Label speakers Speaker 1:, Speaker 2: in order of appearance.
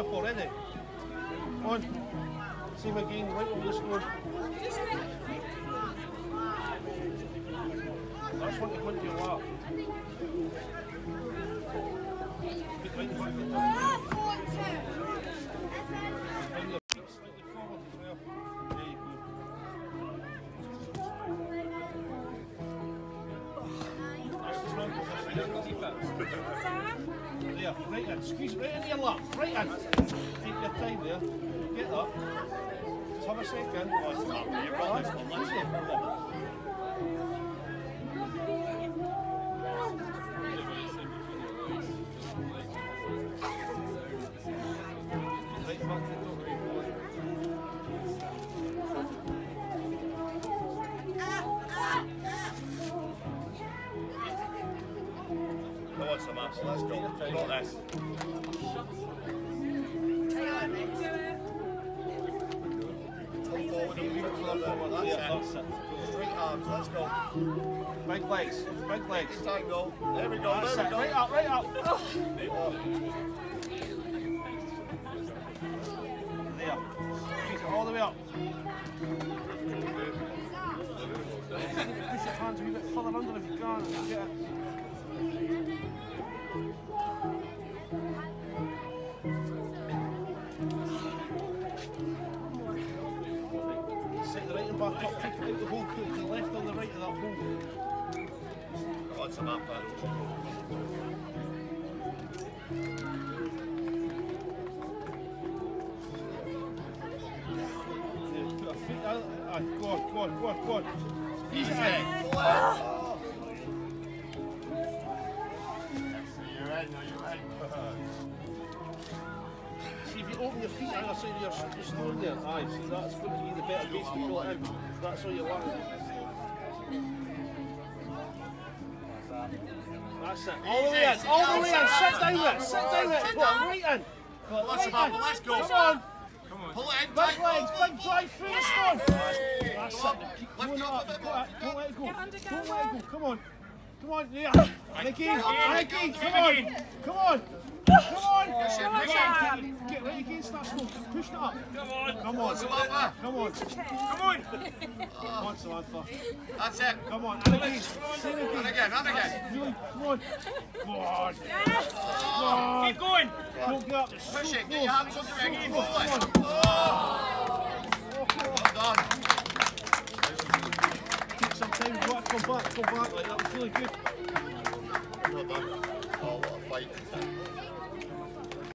Speaker 1: up already. Come on. Same again, right over the score. That's one to go into your. There, right in. Squeeze right into your lap. Right in. Take your time there. Get up. Have a second. Oh, it's not. Come on.
Speaker 2: Come on, Samantha, let's go. You got this. Come forward a wee bit further. That's
Speaker 1: Yeah,
Speaker 2: it.
Speaker 1: that's it.
Speaker 2: Straight arms, let's go.
Speaker 1: Big legs. Big legs.
Speaker 2: Tango. There we go,
Speaker 1: That's
Speaker 2: there we go.
Speaker 1: Right up, right up. Oh. There. Squeeze it all the way up. The right and back up, take it out the hole, put it to the left or the right of that hole.
Speaker 2: On.
Speaker 1: Yeah, put a out. Aye, go on, go on, go on, go on. It in.
Speaker 2: You're in, no, you're in.
Speaker 1: See, if you open your feet either side of your, your stone there, aye, see, that's going to be the better base to pull it in. That's all you want. That's it. All the way in, all the way in. Sit down with it, sit down with it. Put it right in. Put it
Speaker 2: Let's
Speaker 1: right
Speaker 2: go,
Speaker 1: in.
Speaker 2: let's go.
Speaker 1: Come on.
Speaker 2: Pull it in,
Speaker 1: Big legs, big drive through the stone. That's it. Keep going
Speaker 2: up
Speaker 1: up.
Speaker 2: a bit
Speaker 1: Don't let- it go.
Speaker 3: Get under, get
Speaker 1: Don't let it go. Come on. Come on, yeah. And again, and again. Come on. Come on. Come on.
Speaker 2: Come on.
Speaker 1: Get, get right against that stone. Push it up. Come on. Come on.
Speaker 2: Samantha.
Speaker 1: Come on.
Speaker 2: Come on.
Speaker 1: Come on, Samantha.
Speaker 2: That's it.
Speaker 1: Come on. And again. Same again.
Speaker 2: And again, and again.
Speaker 1: Come on. Come on. Come on.
Speaker 2: Keep going.
Speaker 1: Don't get up. It's so
Speaker 2: it. Get your hands under it again.
Speaker 1: Come
Speaker 2: Pull Oh. Well done.
Speaker 1: Take some time. Go back, come back, come back. Like that was really good.
Speaker 2: Well done. Oh, what a fight.